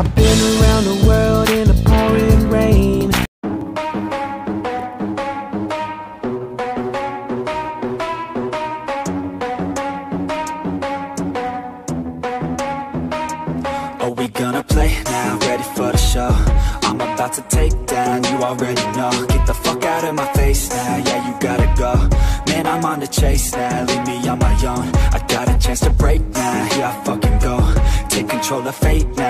I've been around the world in the pouring rain. Are we gonna play now? Ready for the show? I'm about to take down, you already know. Get the fuck out of my face now, yeah you gotta go. Man, I'm on the chase now, leave me on my own. I got a chance to break now, here I fucking go. Take control of fate now,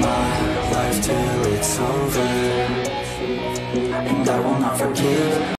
my life till it's over. And I will not forgive